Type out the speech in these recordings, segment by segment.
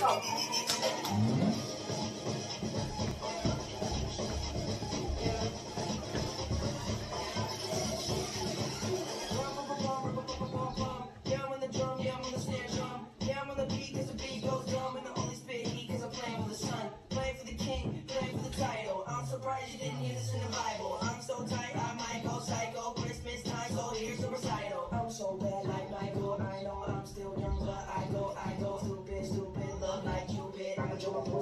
Tchau.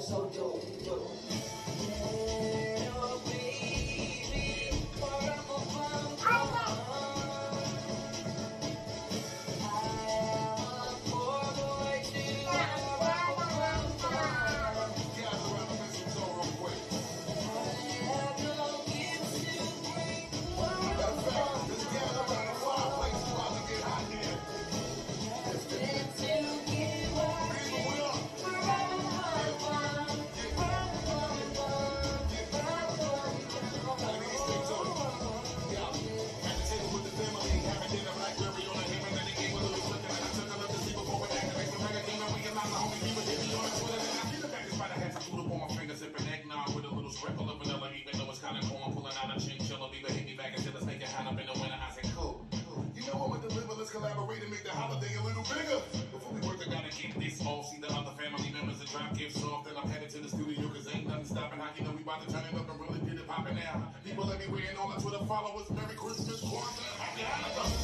so joy. Then all the family members and drop gifts off. Then I'm headed to the studio cause ain't nothing stopping. How you know we about to turn it up and really get it popping now? People everywhere and all the Twitter followers. Merry Christmas, Kwanzaa, Happy Holidays.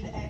to the